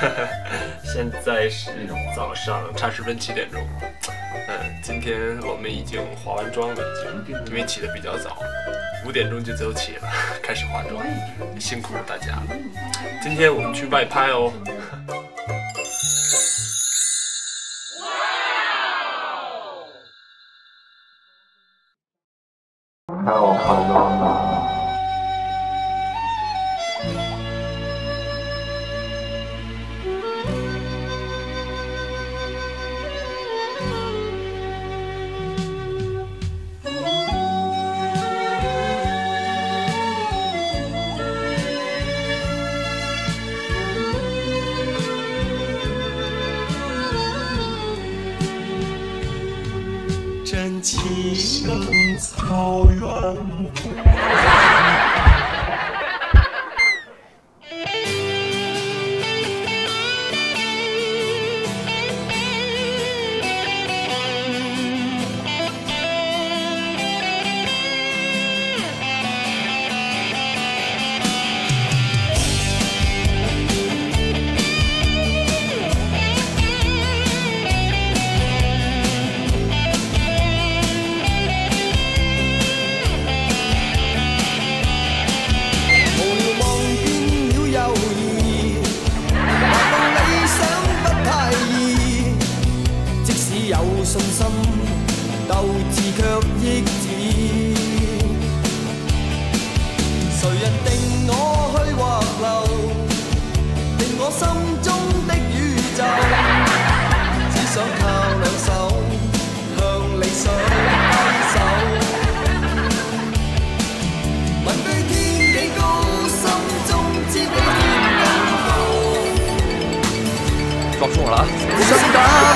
现在是早上差十分七点钟。嗯，今天我们已经化完妆了，已经，因为起的比较早，五点钟就走起了，开始化妆，辛苦大家。今天我们去外拍哦。看我化妆呢。真情草原。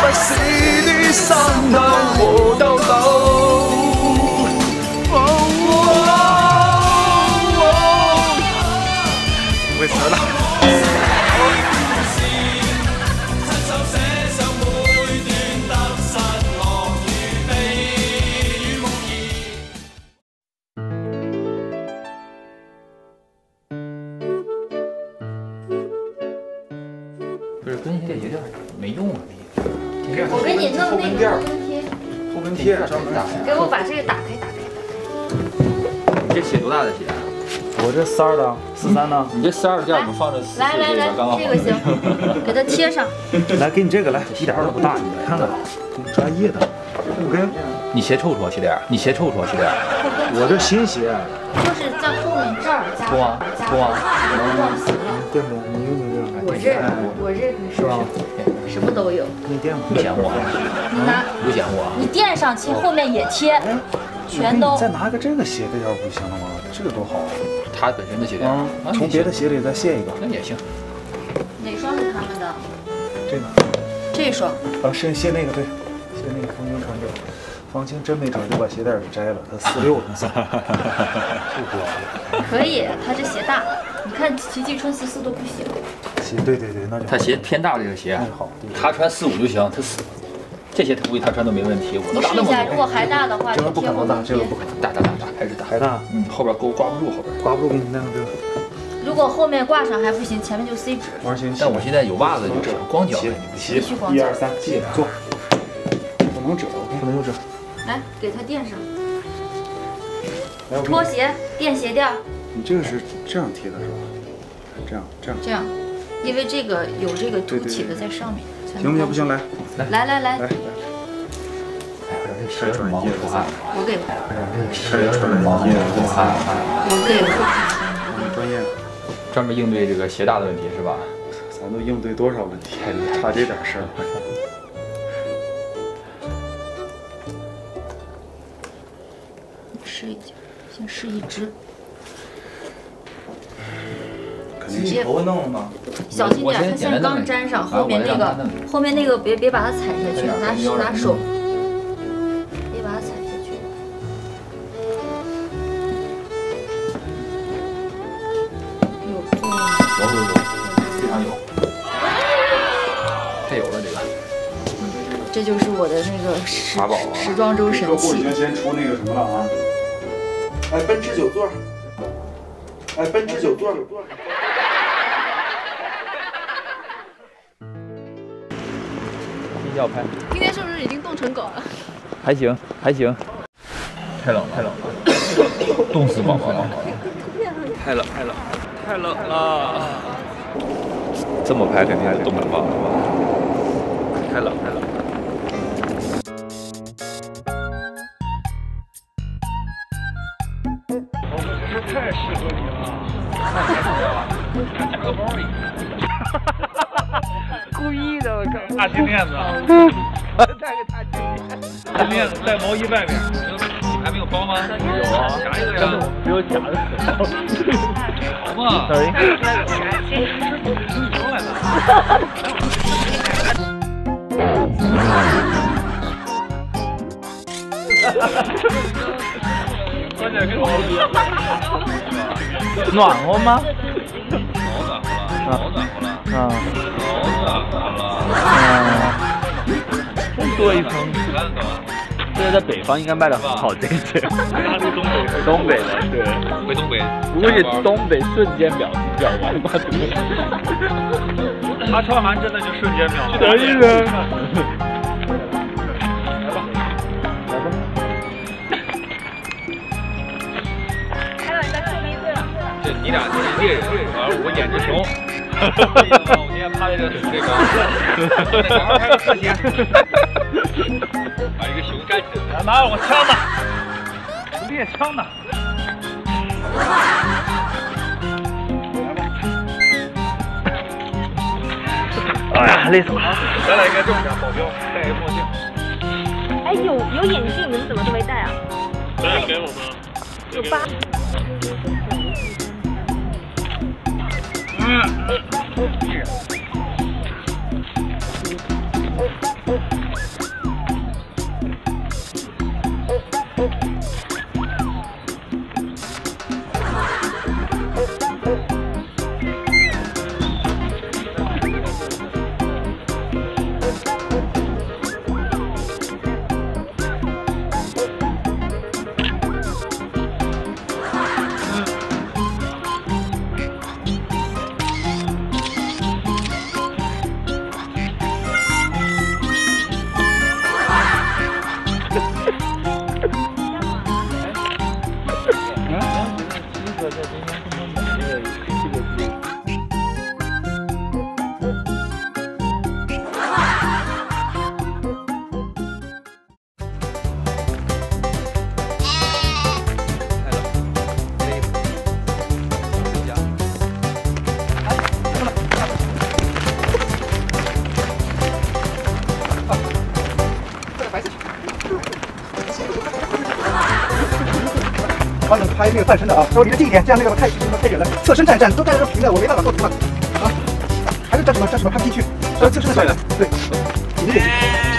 不死的傷透和斗斗。这鞋多大的鞋啊？我这三儿的，四三的，你这十二件怎么放着四来来来，刚刚好？这个行，给它贴上。来给你这个来，一点都不大，你看看，专业的。我跟你鞋臭不臭，鞋垫？你鞋臭不臭，鞋垫？我这新鞋，就是在后面这儿加加冲啊忘形了。对不对？你用用这个，我这我这可是吧？什么都有，你垫不嫌我？你拿不嫌我？你垫上去，后面也贴，全都你再拿个这个鞋垫要不行了吗？这个多好啊他本身的鞋垫啊！从别的鞋里再卸一个，那也行。哪双是他们的？这个这双。啊，是卸那个对，卸那个方清穿这个。方清真没准，就把鞋带给摘了，他四六那算，这不好。可以，他这鞋大，你看奇迹穿四四都不行。鞋对对对，那就他鞋偏大，这个鞋那就好，他穿四五就行，他四这些他估计他穿都没问题。我你都打那么试一下，如，果还大的话，这个不可能大，这个不。可能大，大大大还是大。还大，嗯，后边勾挂不住后边。挂不住给你那样这个。如果后面挂上还不行，前面就。王鑫，但我现在有袜子就折，光脚肯定不行。必须光脚一二三，记得坐，不能折，不能用折。来，给它垫上。拖鞋垫鞋垫，你这个是这样贴的是吧？这样这样这样，因为这个有这个凸起的在上面。行不行？不行，来来来来来，来，太专业了，我给，太专业了，我给。很专业，专门应对这个鞋大的问题是吧？咱都应对多少问题？差这点事儿。试一件，先试一只。头弄了吗？小心点，它现在刚粘上，后面那个后面那个别别把它踩下去，拿拿手，别把它踩下去。有作用。有有有，非常有，太有了这个。这就是我的那个时法宝啊时装周神器。先出那个什么了啊？哎，奔驰九座。哎，奔驰九座。要拍。今天是不是已经冻成狗了？还行，还行。太冷了，太冷了，冻死宝宝了。太冷，太冷，太冷了。这么拍肯定是冻感棒，太冷，太冷。我们这太适合你了，加个包里。的，我靠！大金链子，带个大金链子，大链子在毛衣外面。你还没有包吗？有啊，夹一个呀。没有夹的。好嘛。等一关键跟毛衣。暖和吗？老暖和了，老暖和了。啊，再多一层。这个在北方应该卖的很好，这些。他是东北，东北的，对。回东北。估计东北瞬间秒秒完吧。他穿完真的就瞬间秒。可以的。这你俩就是猎人，而我演只熊。我今天趴在这数这个，好好拍个特写。把一个熊站起来，拿着我枪呢，猎枪呢。哎呀，累死了！咱俩应该这么干，保镖戴一个墨镜。哎，有有眼镜，你们怎么都没戴啊？给我吗？有八。帮拍那个半身的啊，稍微离得近一点，这样那个太太远了。侧身站站都站着平的，我没办法做图了啊。还是站什么站什么，看不进去。稍微侧身的站着，对，离得远，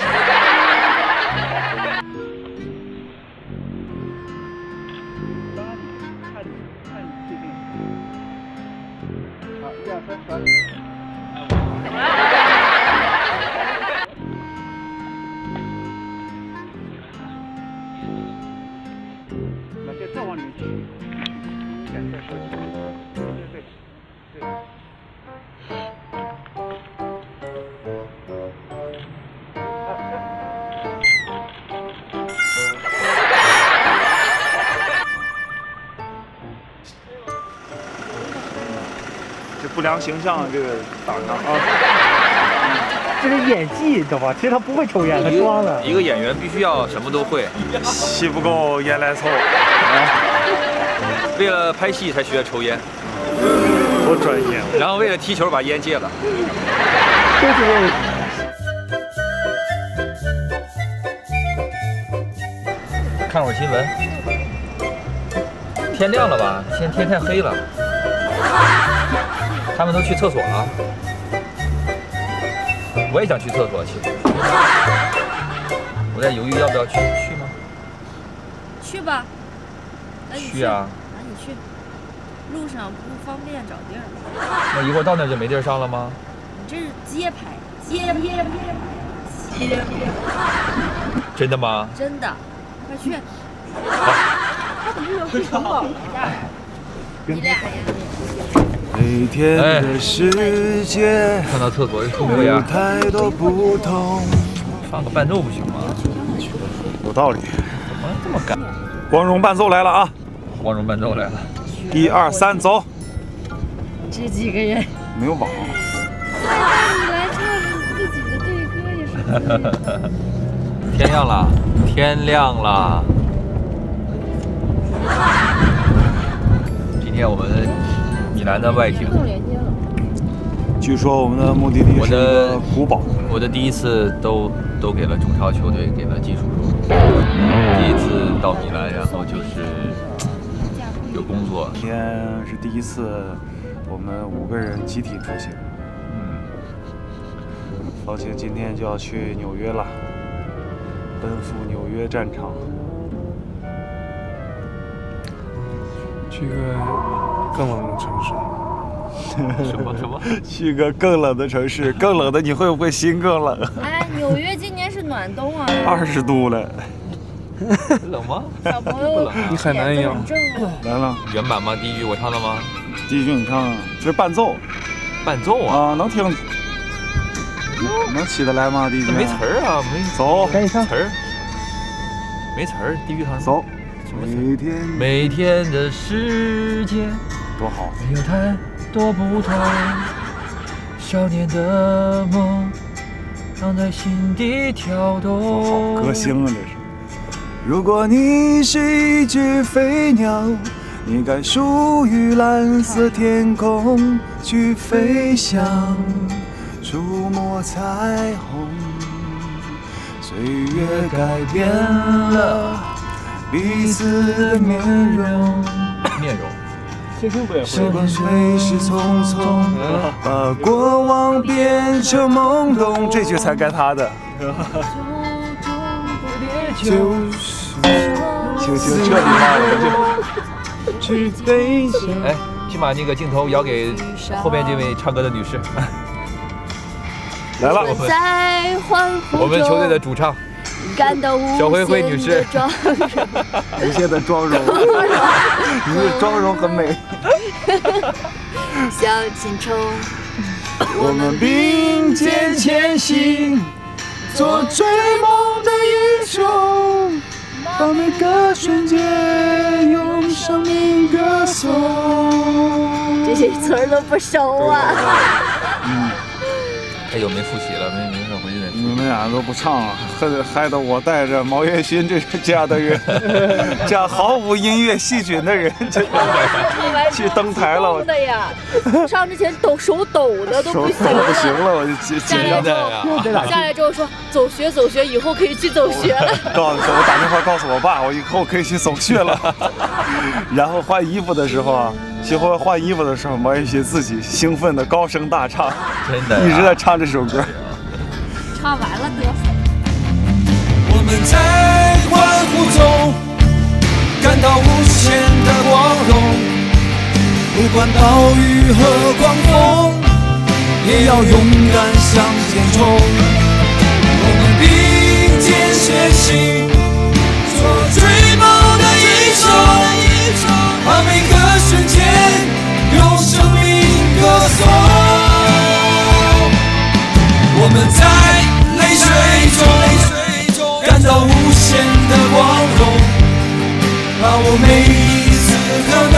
Ha ha ha! 良形象，这个打上啊！这是演技，懂吧？其实他不会抽烟，他装的。一个演员必须要什么都会，戏不够烟来凑，为了拍戏才学抽烟，多专业！然后为了踢球把烟戒了。都是为了看会儿新闻。天亮了吧？现在天太黑了。他们都去厕所了。我也想去厕所，其实。我在犹豫要不要去，去吗？去吧，去啊！那你去。路上不方便找地儿，那一会儿到那儿就没地儿上了吗？你这是街拍，街拍，街拍，街拍。真的吗？真的，快去。他怎么有是城堡？你俩呀？每天的世界看到厕所就没有太多不同。放个伴奏不行吗？有道理。怎么这么干？光荣伴奏来了啊！光荣伴奏来了。一二三，走！这几个人没有网。你来唱自己的对歌也是。天亮了，天亮了。今天我们米兰的外景。据说我们的目的地是个古堡。我的第一次都都给了中超球队，给了技术。第一次到米兰，然后就是。有工作，今天是第一次，我们五个人集体出行。嗯，方晴今天就要去纽约了，奔赴纽约战场，去个更冷的城市。什 么什么？去个更冷的城市，更冷的你会不会心更冷？哎，纽约今年是暖冬啊，二十度了。冷吗？小朋友，你海南一样。来了，原版吗？第一句我唱的吗？第一句你唱，这是伴奏。伴奏啊？啊，能听。能起得来吗？第一句。没词儿啊，没。走，赶紧唱。词儿。没词儿，第一句唱。走。每天。每天的世界。多好。没有太多不同。少年的梦，藏在心底跳动。好，歌星啊，这是。如果你是一只飞鸟，你该属于蓝色天空去飞翔，触摸彩虹。岁月改变了彼此的面容，面容。时光飞逝匆匆，把过往变成梦动。这句才该他的。就是，就就这里嘛，哎，请把那个镜头摇给后面这位唱歌的女士。来了，我们我们球队的主唱，小灰灰女士，无限的妆容，你的妆容很美。向前冲，我们并肩前行。做追梦的英雄，把每个瞬间用生命歌颂。这些词儿都不熟啊。嗯，太久没复习了，没。你们俩都不唱了，害得害得我带着毛月勋这这样的人，这样毫无音乐细菌的人，去登台了。我的呀，上之前抖手抖的都不行，不行了，我就紧紧张的呀。下来之后说走学走学，以后可以去走学了。告诉我打电话告诉我爸，我以后可以去走穴了。然后换衣服的时候啊，学会换衣服的时候，毛元勋自己兴奋的高声大唱，真的一直在唱这首歌。唱完了嘚瑟。我们在欢呼中感到无限的光荣，不管暴雨和狂风，也要勇敢向前冲。我们并肩前行，做追梦的英雄，把每个瞬间到无限的光荣，把握每一次可能，